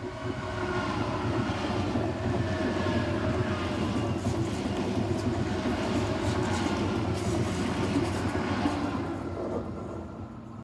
はい。